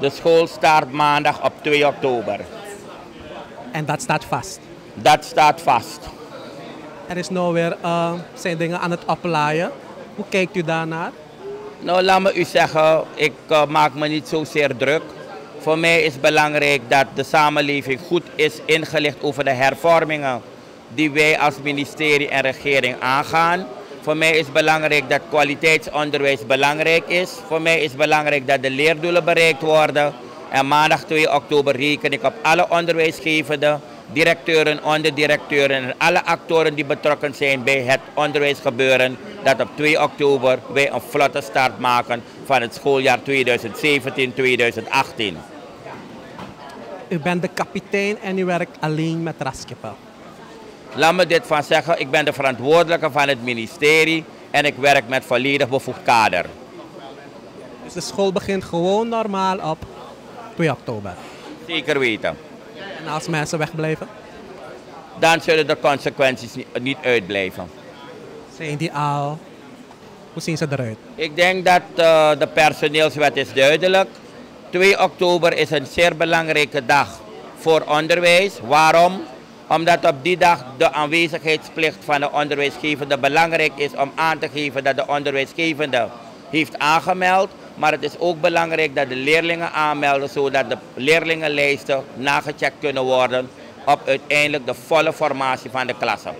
De school start maandag op 2 oktober. En dat staat vast. Dat staat vast. Er is nou weer, uh, zijn dingen aan het oplaaien. Hoe kijkt u daarnaar? Nou, laat me u zeggen, ik uh, maak me niet zozeer druk. Voor mij is het belangrijk dat de samenleving goed is ingelicht over de hervormingen die wij als ministerie en regering aangaan. Voor mij is belangrijk dat kwaliteitsonderwijs belangrijk is. Voor mij is belangrijk dat de leerdoelen bereikt worden. En maandag 2 oktober reken ik op alle onderwijsgevenden, directeuren, onderdirecteuren en alle actoren die betrokken zijn bij het onderwijsgebeuren. Dat op 2 oktober wij een vlotte start maken van het schooljaar 2017-2018. U bent de kapitein en u werkt alleen met raskippen. Laat me dit van zeggen, ik ben de verantwoordelijke van het ministerie en ik werk met volledig bevoegd kader. Dus de school begint gewoon normaal op 2 oktober? Zeker weten. En als mensen wegblijven? Dan zullen de consequenties niet uitblijven. Zijn die al? Hoe zien ze eruit? Ik denk dat uh, de personeelswet is duidelijk. 2 oktober is een zeer belangrijke dag voor onderwijs. Waarom? Omdat op die dag de aanwezigheidsplicht van de onderwijsgevende belangrijk is om aan te geven dat de onderwijsgevende heeft aangemeld. Maar het is ook belangrijk dat de leerlingen aanmelden zodat de leerlingenlijsten nagecheckt kunnen worden op uiteindelijk de volle formatie van de klasse.